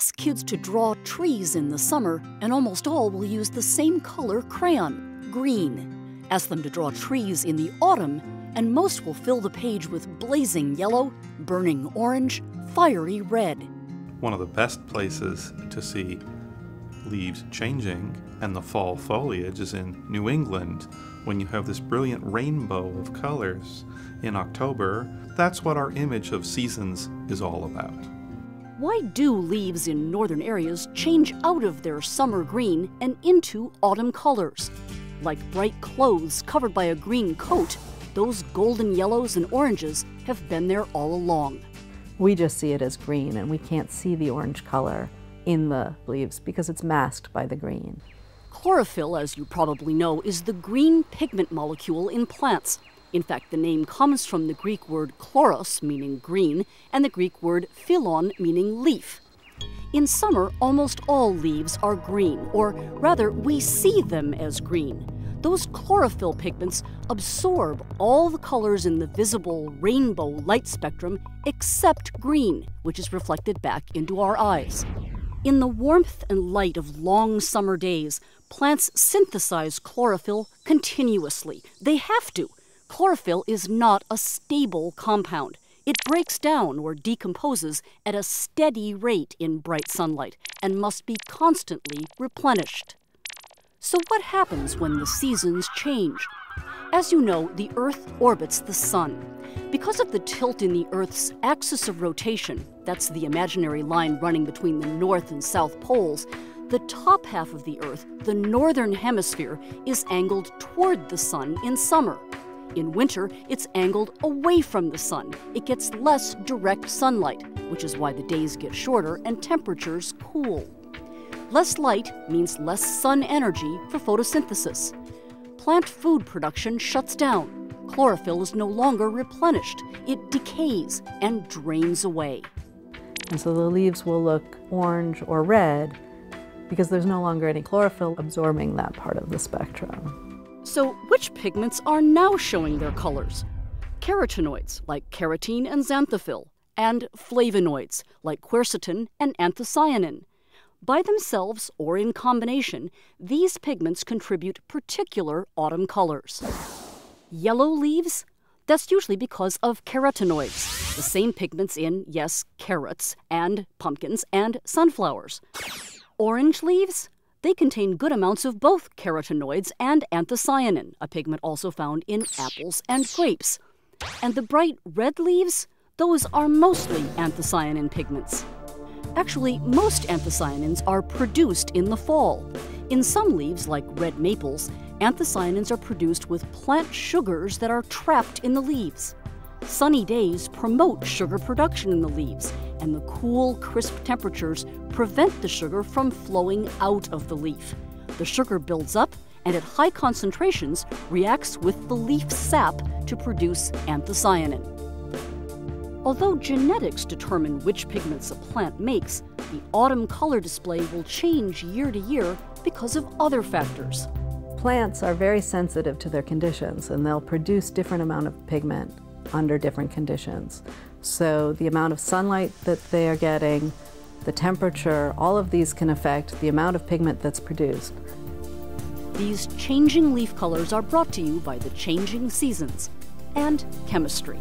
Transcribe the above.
Ask kids to draw trees in the summer, and almost all will use the same color crayon, green. Ask them to draw trees in the autumn, and most will fill the page with blazing yellow, burning orange, fiery red. One of the best places to see leaves changing and the fall foliage is in New England when you have this brilliant rainbow of colors in October. That's what our image of seasons is all about. Why do leaves in northern areas change out of their summer green and into autumn colors? Like bright clothes covered by a green coat, those golden yellows and oranges have been there all along. We just see it as green and we can't see the orange color in the leaves because it's masked by the green. Chlorophyll, as you probably know, is the green pigment molecule in plants. In fact, the name comes from the Greek word chloros, meaning green, and the Greek word phyllon, meaning leaf. In summer, almost all leaves are green, or rather, we see them as green. Those chlorophyll pigments absorb all the colors in the visible rainbow light spectrum except green, which is reflected back into our eyes. In the warmth and light of long summer days, plants synthesize chlorophyll continuously. They have to. Chlorophyll is not a stable compound. It breaks down or decomposes at a steady rate in bright sunlight and must be constantly replenished. So, what happens when the seasons change? As you know, the Earth orbits the Sun. Because of the tilt in the Earth's axis of rotation, that's the imaginary line running between the North and South poles, the top half of the Earth, the northern hemisphere, is angled toward the Sun in summer. In winter, it's angled away from the sun. It gets less direct sunlight, which is why the days get shorter and temperatures cool. Less light means less sun energy for photosynthesis. Plant food production shuts down. Chlorophyll is no longer replenished. It decays and drains away. And so the leaves will look orange or red because there's no longer any chlorophyll absorbing that part of the spectrum. So, which pigments are now showing their colors? Carotenoids, like carotene and xanthophyll, and flavonoids, like quercetin and anthocyanin. By themselves or in combination, these pigments contribute particular autumn colors. Yellow leaves? That's usually because of carotenoids, the same pigments in, yes, carrots and pumpkins and sunflowers. Orange leaves? They contain good amounts of both carotenoids and anthocyanin, a pigment also found in apples and grapes. And the bright red leaves? Those are mostly anthocyanin pigments. Actually, most anthocyanins are produced in the fall. In some leaves, like red maples, anthocyanins are produced with plant sugars that are trapped in the leaves. Sunny days promote sugar production in the leaves, and the cool, crisp temperatures prevent the sugar from flowing out of the leaf. The sugar builds up and at high concentrations reacts with the leaf sap to produce anthocyanin. Although genetics determine which pigments a plant makes, the autumn color display will change year to year because of other factors. Plants are very sensitive to their conditions and they'll produce different amount of pigment under different conditions. So the amount of sunlight that they are getting, the temperature, all of these can affect the amount of pigment that's produced. These changing leaf colors are brought to you by the changing seasons and chemistry.